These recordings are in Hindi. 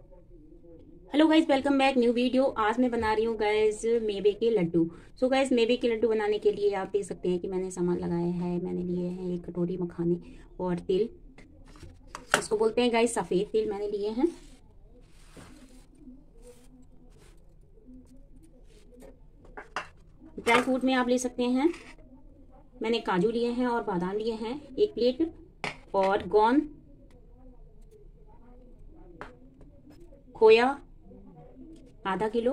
Hello guys welcome back new video आज मैं बना रही हूँ गाइज़ मेवे के लड्डू। सो गाइज़ मेवे के लड्डू बनाने के लिए आप देख सकते हैं कि मैंने सामान लगाया है, मैंने लिए हैं एक कटोरी मखाने और तिल। इसको बोलते हैं गाइज़ सफ़ेद तिल मैंने लिए हैं। ड्राई फ्रूट में आप ले सकते हैं। मैंने काजू लिए हैं और बादाम लिए हैं, एक प्लेट और गोंद खोया आधा किलो,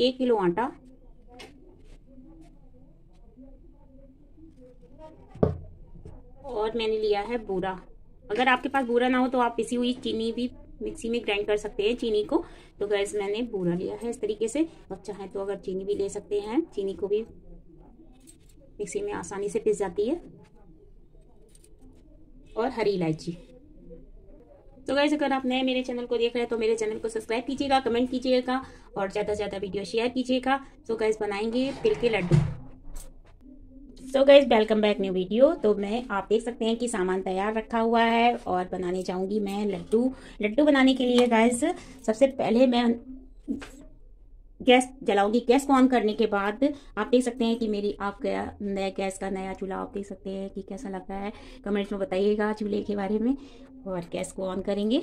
एक किलो आटा, और मैंने लिया है बूरा। अगर आपके पास बूरा ना हो तो आप पिसी हुई चीनी भी मिक्सी में ग्राइंड कर सकते हैं चीनी को। तो गैस मैंने बूरा लिया है इस तरीके से। और चाहे तो अगर चीनी भी ले सकते हैं, चीनी को भी मिक्सी में आसानी से पिस जाती है। और हरी इलायची। तो गाइज़ अगर आप नए मेरे चैनल को देख रहे हैं तो मेरे चैनल को सब्सक्राइब कीजिएगा कमेंट कीजिएगा और ज़्यादा से ज़्यादा वीडियो शेयर कीजिएगा। तो गाइज़ बनाएँगे तिल के Laddu. So guys welcome back new video तो मैं, आप देख सकते हैं कि सामान तैयार रखा हुआ है और बनाने जाऊँगी मैं लड्डू। लड्डू बनाने के लिए गैस सबसे पहले मैं गैस जलाऊँगी गैस को ऑन करने के बाद आप देख सकते हैं कि मेरी, आप गया, नया गैस का नया चूल्हा आप देख सकते हैं कि कैसा लग रहा है। कमेंट्स में बताइएगा चूल्हे के बारे में और गैस को ऑन करेंगे।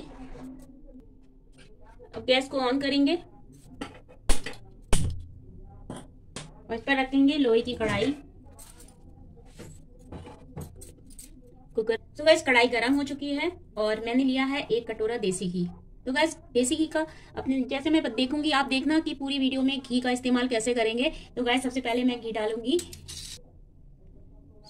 अब गैस को ऑन करेंगे। और इस पर रखेंगे लोहे की कढ़ाई। कुकर तो गैस कढ़ाई गर्म हो चुकी है और मैंने लिया है एक कटोरा देसी घी। तो गैस देसी घी का, अपने जैसे मैं देखूँगी, आप देखना कि पूरी वीडियो में घी का इस्तेमाल कैसे करेंगे। तो गैस सबसे पहले मैं घी डालूँगी।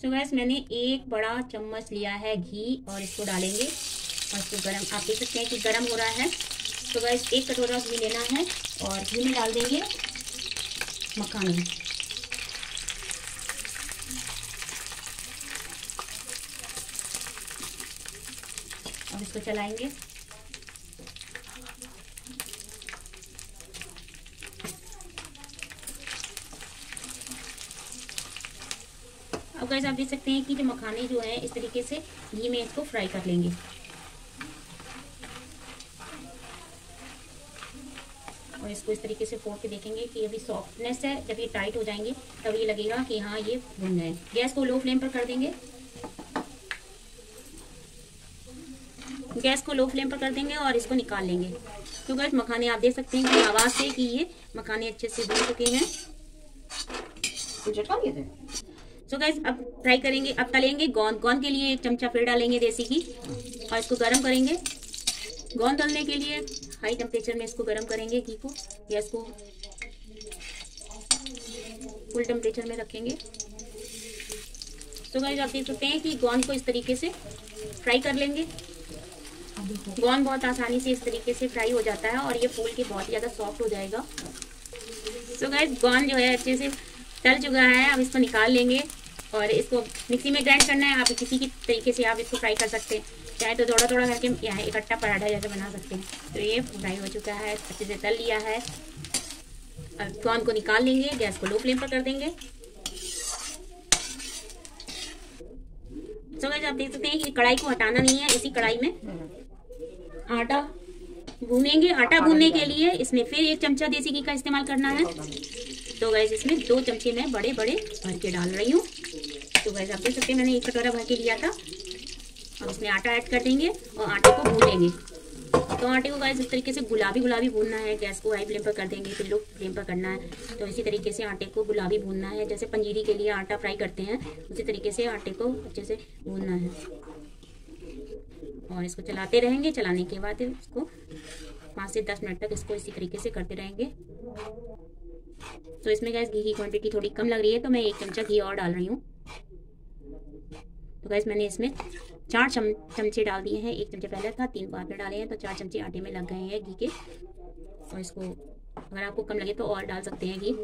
तो गैस मैंने एक बड़ा चम्मच लिया है घी और इसको डालेंगे। और इसको गर्म आप देख सकते हैं कि गर्म हो रहा है। तो गैस एक कटोरा घी लेना है और घी में डाल देंगे मखाने। और इसको चलाएँगे। अब गैस आप देख सकते हैं कि जो मखाने जो है, इस तरीके से घी में इसको फ्राई कर लेंगे। और इसको इस तरीके से फोड़ के देखेंगे कि अभी सॉफ्टनेस है, जब ये टाइट हो जाएँगे, तब ये लगेगा कि हाँ ये भुन गए। गैस को लो फ्लेम पर कर देंगे। गैस को लो फ्लेम पर कर देंगे और इसको निकाल लेंगे। तो गैस मखाने आप देख सकते हैं कि आवाज़ से कि ये मखाने अच्छे से भून चुके हैं। तो गैस अब फ्राई करेंगे, अब तलेंगे गोंद गोंद के लिए एक चमचा फिर डालेंगे देसी घी और इसको गर्म करेंगे। गोंद तलने के लिए हाई टेम्परेचर में इसको गर्म करेंगे घी को गैस को फुल टेम्परेचर में रखेंगे। तो गाइस आप देख सकते हैं कि गोंद को इस तरीके से फ्राई कर लेंगे। गोंद बहुत आसानी से इस तरीके से फ्राई हो जाता है और ये फूल के बहुत ज़्यादा सॉफ्ट हो जाएगा। तो गाइस गोंद जो है अच्छे से तल चुका है, अब इसको निकाल लेंगे। और इसको मिक्सी में ग्राइंड करना है आप किसी की तरीके से आप इसको फ्राई कर सकते हैं। चाहे तो थोड़ा थोड़ा करके यहाँ इकट्ठा पराठा जैसे बना सकते हैं। तो ये फ्राई हो चुका है अच्छे से तल लिया है। अब कॉर्न को निकाल लेंगे गैस को लो फ्लेम पर कर देंगे। तो आप देख सकते हैं कि कढ़ाई को हटाना नहीं है इसी कढ़ाई में। आटा भूनेंगे आटा भूनने के लिए इसमें फिर एक चमचा देसी घी का इस्तेमाल करना है। तो गैस इसमें दो चमचे मैं बड़े बड़े भर के डाल रही हूँ। तो गैस आप देख सकते हैं मैंने एक कटोरा भर के लिया था, अब इसमें आटा ऐड कर देंगे और आटे को भून लेंगे तो आटे को गैस इस तरीके से गुलाबी गुलाबी भूनना है, गैस को हाई फ्लेम पर कर देंगे, फिर लो फ्लेम पर करना है। तो इसी तरीके से आटे को गुलाबी भूनना है, जैसे पंजीरी के लिए आटा फ्राई करते हैं, उसी तरीके से आटे को अच्छे से भूनना है। और इसको चलाते रहेंगे, चलाने के बाद इसको पाँच से दस मिनट तक इसको इसी तरीके से करते रहेंगे। तो इसमें गैस घी की क्वांटिटी थोड़ी कम लग रही है तो मैं एक चमचा घी और डाल रही हूँ। तो गैस मैंने इसमें चार चम, चमचे डाल दिए हैं। एक चमचे पहले था, तीन बाद में डाले हैं तो चार चमचे आटे में लग गए हैं घी के। और इसको अगर आपको कम लगे तो और डाल सकते हैं घी।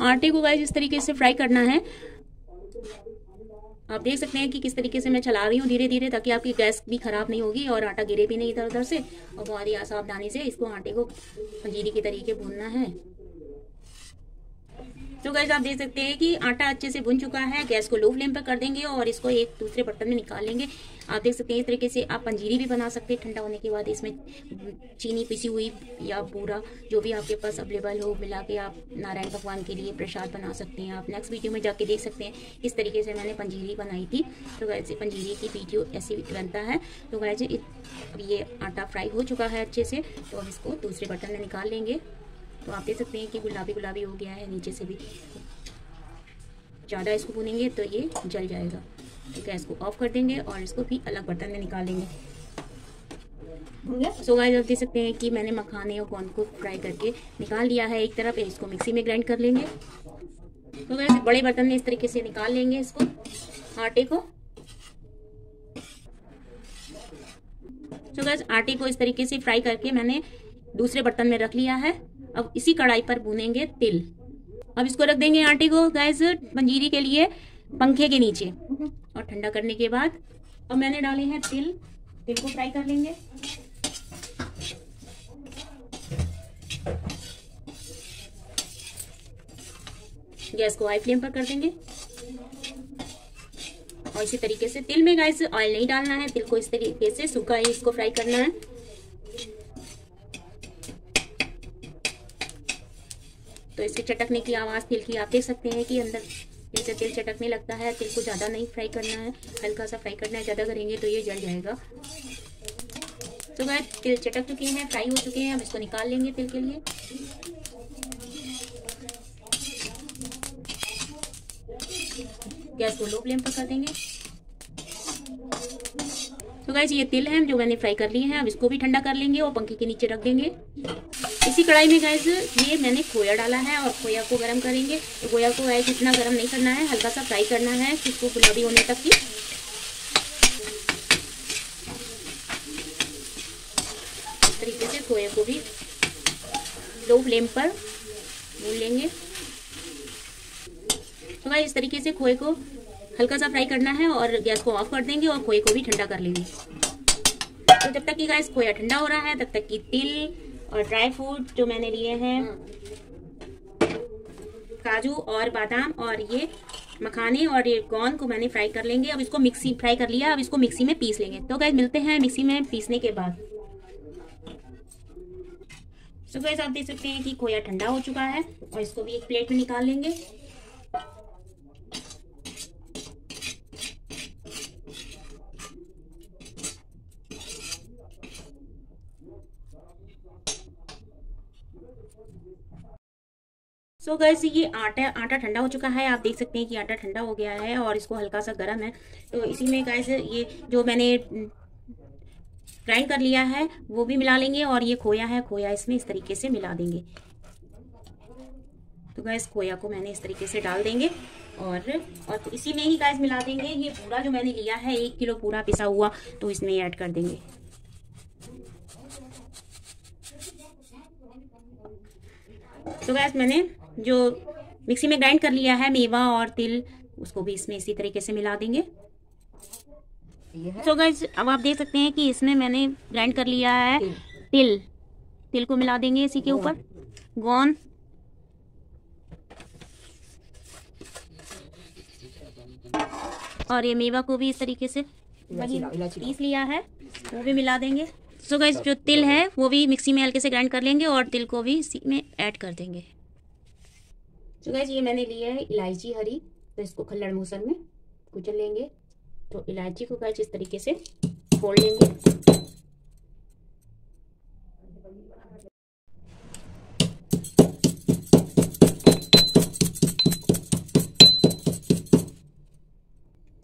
आटे को गैस इस तरीके से फ्राई करना है। आप देख सकते हैं कि किस तरीके से मैं चला रही हूँ धीरे धीरे ताकि आपकी गैस भी खराब नहीं होगी और आटा गिरे भी नहीं इधर उधर से। और बहुत ही सावधानी से इसको आटे को पंजीरी के तरीके भूनना है। तो गैस आप देख सकते हैं कि आटा अच्छे से बुन चुका है, गैस को लो फ्लेम पर कर देंगे और इसको एक दूसरे बर्तन में निकाल लेंगे। आप देख सकते हैं इस तरीके से आप पंजीरी भी बना सकते हैं। ठंडा होने के बाद इसमें चीनी पिसी हुई या बूरा जो भी आपके पास अवेलेबल हो, मिला के आप नारायण भगवान के लिए प्रसाद बना सकते हैं। आप नेक्स्ट वीडियो में जाके देख सकते हैं किस तरीके से मैंने पंजीरी बनाई थी। तो वैसे पंजीरी की वीडियो ऐसे बनता है। तो वैसे ये आटा फ्राई हो चुका है अच्छे से। तो हम इसको दूसरे बर्तन में निकाल लेंगे। तो आप देख सकते हैं कि गुलाबी गुलाबी हो गया है नीचे से भी। ज़्यादा इसको भूनेंगे तो ये जल जाएगा। तो गैस को ऑफ़ कर देंगे और इसको भी अलग बर्तन में निकाल लेंगे सो गाइस आप देख सकते हैं कि मैंने मखाने और कॉर्न को फ्राई करके निकाल लिया है। एक तरफ़ इसको मिक्सी में ग्राइंड कर लेंगे। तो गैस बड़े बर्तन में इस तरीके से निकाल लेंगे इसको आटे को। तो गैस आटे को इस तरीके से फ्राई करके मैंने दूसरे बर्तन में रख लिया है। अब इसी कढ़ाई पर भूनेंगे तिल। अब इसको रख देंगे आटे को गैस पंजीरी के लिए पंखे के नीचे। और ठंडा करने के बाद अब मैंने डाले हैं तिल। तिल को फ्राई कर लेंगे। गैस को हाई फ्लेम पर कर देंगे। और इसी तरीके से तिल में गैस ऑयल नहीं डालना है। तिल को इस तरीके से सूखा ही इसको फ्राई करना है। तो इसके चटकने की आवाज़, तिल की, आप देख सकते हैं कि अंदर जैसे तिल चटकने लगता है, तिल को ज़्यादा नहीं फ्राई करना है, हल्का सा फ्राई करना है, ज़्यादा करेंगे तो ये जल जाएगा। तो मैं तिल चटक चुके हैं फ्राई हो चुके हैं, अब इसको निकाल लेंगे तिल के लिए। गैस को लो फ्लेम पर कर देंगे। तो गैस ये तिल है, जो मैंने फ्राई कर लिए हैं, अब इसको भी ठंडा कर लेंगे और पंखे के नीचे रख देंगे। इसी कढ़ाई में गैस ये मैंने खोया डाला है और खोया को गर्म करेंगे। तो खोया को गैस इतना गर्म नहीं करना है हल्का सा फ्राई करना है, इसको गुलाबी होने तक की तरीके से खोया को भी लो फ्लेम पर भून लेंगे। तो भाई इस तरीके से खोए को हल्का सा फ्राई करना है और गैस को ऑफ़ कर देंगे और खोए को भी ठंडा कर लेंगे। तो जब तक कि गैस खोया ठंडा हो रहा है, तब तक कि तिल और ड्राई फ्रूट जो मैंने लिए हैं, काजू और बादाम और ये मखाने और ये कॉर्न को मैंने फ्राई कर लेंगे। अब इसको मिक्सी फ्राई कर लिया, अब इसको मिक्सी में पीस लेंगे। तो गैस मिलते हैं मिक्सी में पीसने के बाद। तो गैस आप देख सकते हैं कि खोया ठंडा हो चुका है और इसको भी एक प्लेट में निकाल लेंगे। सो so गैस ये आटा आटा ठंडा हो चुका है। आप देख सकते हैं कि आटा ठंडा हो गया है और इसको हल्का सा गर्म है। तो इसी में गैस ये जो मैंने ग्राइंड कर लिया है, वो भी मिला लेंगे और ये खोया है। खोया इसमें इस तरीके से मिला देंगे। तो गैस खोया को मैंने इस तरीके से डाल देंगे और और तो इसी में ही गैस मिला देंगे। ये पूरा जो मैंने लिया है, एक किलो पूरा पिसा हुआ तो इसमें ऐड कर देंगे। तो गैस मैंने जो मिक्सी में ग्राइंड कर लिया है मेवा और तिल उसको भी इसमें इसी तरीके से मिला देंगे। सो गाइज़ अब आप देख सकते हैं कि इसमें मैंने ग्राइंड कर लिया है तिल। तिल। को मिला देंगे इसी के ऊपर। गोंद और ये मेवा को भी इस तरीके से पीस लिया है वो भी मिला देंगे। सो so गाइज़ जो तिल है वो भी मिक्सी में हल्के से ग्राइंड कर लेंगे और तिल को भी इसी में ऐड कर देंगे। तो गैस ये मैंने लिया है इलायची हरी। तो इसको खल्लड़ मूसन में कुचल लेंगे। तो इलायची को गैस इस तरीके से फोड़ लेंगे।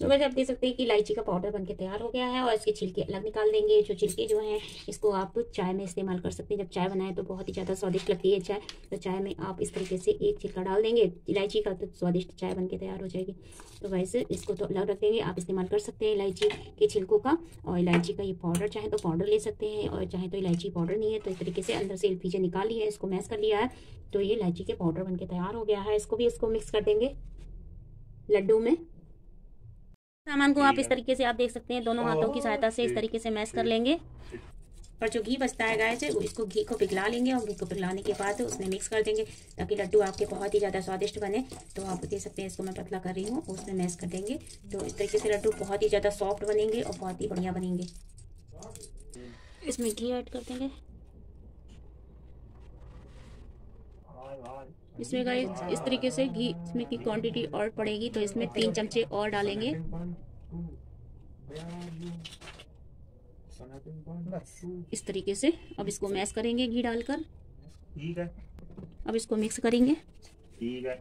तो वैसे आप देख सकते हैं कि इलायची का पाउडर बनके तैयार हो गया है और इसके छिलके अलग निकाल देंगे। जो छिलके जो हैं, इसको आप चाय में इस्तेमाल कर सकते हैं। जब चाय बनाए तो बहुत ही ज़्यादा स्वादिष्ट लगती है चाय। तो चाय में आप इस तरीके से एक छिलका डाल देंगे। इलायची का तो स्वादिष्ट चाय बन तैयार हो जाएगी। तो वैसे इसको तो अलग रख देंगे। आप इस्तेमाल कर सकते हैं इलायची के छिलकों का। और इलायची का ये पाउडर चाहे तो पाउडर ले सकते हैं। और चाहे तो इलायची पाउडर नहीं है तो इस तरीके से अंदर से एलपीजे निकाल लिया है, इसको मैश कर लिया है। तो ये इलायची के पाउडर बन तैयार हो गया है। इसको भी इसको मिक्स कर देंगे लड्डू में। सामान को आप इस तरीके से आप देख सकते हैं दोनों हाथों की सहायता से इस तरीके से मैश कर लेंगे। और जो घी बचता है गाय से वो इसको घी को पिघला लेंगे और घी को पिघलाने के बाद उसमें मिक्स कर देंगे ताकि लड्डू आपके बहुत ही ज़्यादा स्वादिष्ट बने। तो आप देख सकते हैं इसको मैं पतला कर रही हूँ उसमें मैश कर देंगे। तो इस तरीके से लड्डू बहुत ही ज़्यादा सॉफ्ट बनेंगे और बहुत ही बढ़िया बनेंगे। इसमें घी ऐड कर देंगे। इसमें गाइस इस तरीके से घी इसमें की क्वांटिटी और पड़ेगी तो इसमें तीन चमचे और डालेंगे। इस तरीके से अब इसको मैश करेंगे घी डालकर। ठीक है। अब इसको मिक्स करेंगे। ठीक है।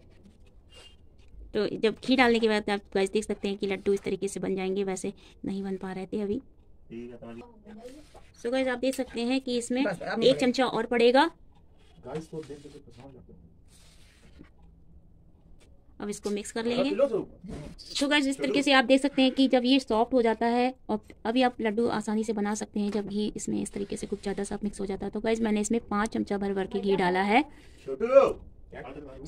तो जब घी डालने के बाद आप गाइस देख सकते हैं कि लड्डू इस तरीके से बन जाएँगे वैसे नहीं बन पा रहे थे अभी। सो गाइस आप देख सकते हैं कि इसमें एक चमचा और पड़ेगा। अब इसको मिक्स कर लेंगे। तो। गाइस इस तरीके से आप देख सकते हैं कि जब ये सॉफ्ट हो जाता है और अभी आप लड्डू आसानी से बना सकते हैं जब घी इसमें इस तरीके से कुछ ज़्यादा सा मिक्स हो जाता है। तो गाइज़ मैंने इसमें पाँच चमचा भर भर के घी डाला है। सो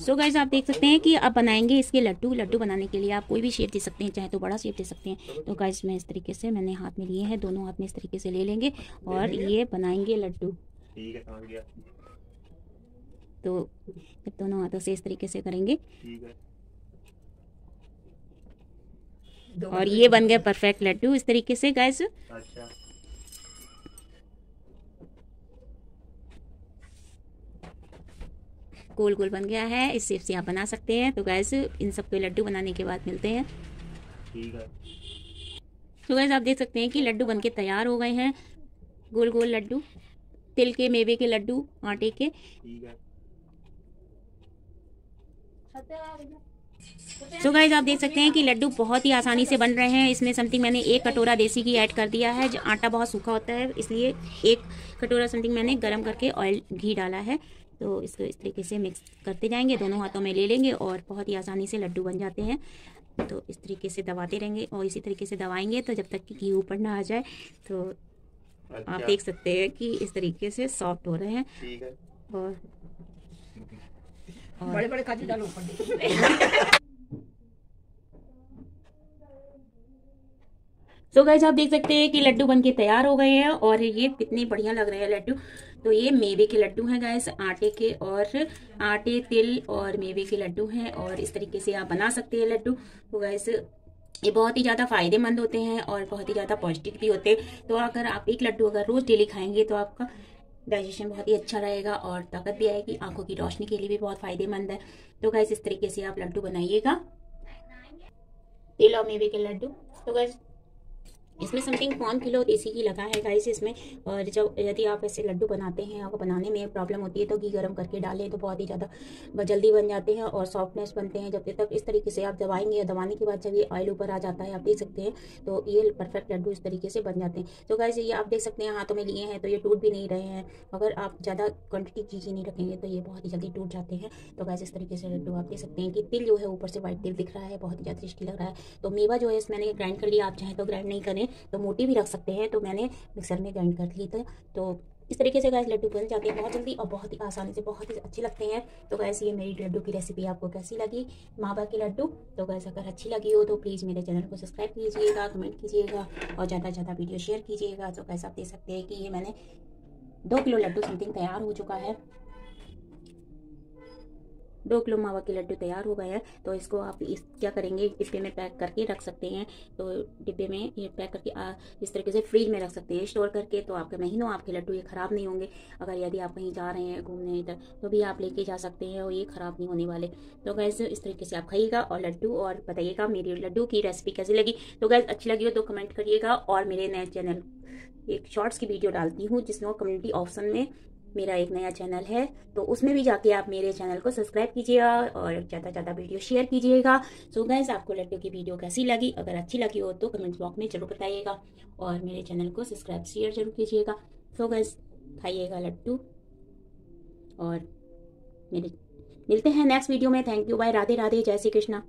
so गाइज़ आप देख सकते हैं कि आप बनाएँगे इसके लड्डू। लड्डू बनाने के लिए आप कोई भी शेप दे सकते हैं चाहे तो बड़ा शेप दे सकते हैं। तो गाइज़ मैं इस तरीके से मैंने हाथ में लिए हैं दोनों हाथ में इस तरीके से ले लेंगे और ये बनाएँगे लड्डू। तो दोनों हाथों से इस तरीके से करेंगे। और ये बन गए परफेक्ट लड्डू इस तरीके से गैस अच्छा। गोल गोल बन गया है इस शेप से आप बना सकते हैं। तो गैस इन सब के लड्डू बनाने के बाद मिलते हैं। ठीक है। तो गैस आप देख सकते हैं कि लड्डू बनके तैयार हो गए हैं। गोल गोल लड्डू तिल के मेवे के लड्डू आटे के। ठीक है। सो गाइज़ आप देख सकते हैं कि लड्डू बहुत ही आसानी से बन रहे हैं। इसमें समथिंग मैंने एक कटोरा देसी घी ऐड कर दिया है। जो आटा बहुत सूखा होता है इसलिए एक कटोरा समथिंग मैंने गर्म करके ऑयल घी डाला है। तो इसको इस तरीके से मिक्स करते जाएँगे दोनों हाथों में ले लेंगे और बहुत ही आसानी से लड्डू बन जाते हैं। तो इस तरीके से दबाते रहेंगे और इसी तरीके से दबाएँगे तो जब तक कि घी ऊपर ना आ जाए तो अच्छा। आप देख सकते हैं कि इस तरीके से सॉफ्ट हो रहे हैं। और बड़े बड़े काजू डालो ऊपर तो गाइज़ आप देख सकते हैं कि लड्डू बनके तैयार हो गए हैं और ये कितने बढ़िया लग रहे हैं लड्डू। तो ये मेवे के लड्डू हैं गाइस आटे के और आटे तिल और मेवे के लड्डू हैं और इस तरीके से आप बना सकते हैं लड्डू। तो गाइस ये बहुत ही ज़्यादा फ़ायदेमंद होते हैं और बहुत ही ज़्यादा पौष्टिक भी होते हैं। तो अगर आप एक लड्डू अगर रोज़ डेली खाएँगे तो आपका डाइजेशन बहुत ही अच्छा रहेगा और ताकत भी आएगी। आँखों की रोशनी के लिए भी बहुत फ़ायदेमंद है। तो गैस इस तरीके से आप लड्डू बनाइएगा। तिल और मेवे के लड्डू। तो गैस इसमें समथिंग पाँच किलो देसी घी लगा है गाइस इसमें। और जब, यदि आप ऐसे लड्डू बनाते हैं, आपको बनाने में प्रॉब्लम होती है तो घी गर्म करके डालें तो बहुत ही ज़्यादा जल्दी बन जाते हैं और सॉफ्टनेस बनते हैं। जब तक इस तरीके से आप दबाएँगे या दबाने के बाद जब ये ऑयल ऊपर आ जाता है, आप देख सकते हैं तो ये परफेक्ट लड्डू इस तरीके से बन जाते हैं। तो गाइस ये आप देख सकते हैं, हाथों में लिए हैं तो ये टूट भी नहीं रहे हैं। अगर आप ज़्यादा क्वान्टिटी घी नहीं रखेंगे तो ये बहुत ही जल्दी टूट जाते हैं। तो गैस इस तरीके से लड्डू आप देख सकते हैं कि तिल जो है, ऊपर से व्हाइट तिल दिख रहा है, बहुत ही ज़्यादा टेस्टी लग रहा है। तो मेवा जो है मैंने ग्राइंड कर लिया, आप चाहें तो ग्राइंड नहीं करें। तो मोटी भी रख सकते हैं। तो मैंने मिक्सर में ग्राइंड कर लिए थे। तो इस तरीके से गैस लड्डू बन जाते हैं। बहुत जल्दी और बहुत ही आसानी से बहुत ही अच्छे लगते हैं। तो गैस ये मेरी लड्डू की रेसिपी आपको कैसी लगी? मावा के लड्डू। तो गैस अगर अच्छी लगी हो तो प्लीज़ मेरे चैनल को सब्सक्राइब कीजिएगा कमेंट कीजिएगा और ज़्यादा से ज़्यादा वीडियो शेयर कीजिएगा। तो कैसे आप देख सकते हैं कि ये मैंने दो किलो लड्डू समथिंग तैयार हो चुका है। दो किलो मावा के लड्डू तैयार हो गए हैं तो इसको आप इस क्या करेंगे डिब्बे में पैक करके रख सकते हैं। तो डिब्बे में ये पैक करके आ, इस तरीके से फ्रिज में रख सकते हैं स्टोर करके तो आपके महीनों आपके लड्डू ये ख़राब नहीं होंगे। अगर यदि आप कहीं जा रहे हैं घूमने इधर तो भी आप लेके जा सकते हैं और ये ख़राब नहीं होने वाले। तो गैस इस तरीके से आप खाइएगा और लड्डू और बताइएगा मेरी लड्डू की रेसिपी कैसी लगी। तो गैस अच्छी लगी हो तो कमेंट करिएगा और मेरे नए चैनल एक शॉर्ट्स की वीडियो डालती हूँ जिसमें कम्युनिटी ऑप्शन में मेरा एक नया चैनल है तो उसमें भी जाके आप मेरे चैनल को सब्सक्राइब कीजिएगा और ज़्यादा ज़्यादा वीडियो शेयर कीजिएगा। सो गैस आपको लड्डू की वीडियो कैसी लगी? अगर अच्छी लगी हो तो कमेंट बॉक्स में ज़रूर बताइएगा और मेरे चैनल को सब्सक्राइब, शेयर ज़रूर कीजिएगा। सो गैस खाइएगा लड्डू और मेरे, मिलते हैं नेक्स्ट वीडियो में। Thank you bye Radhe Radhe जय श्री कृष्णा।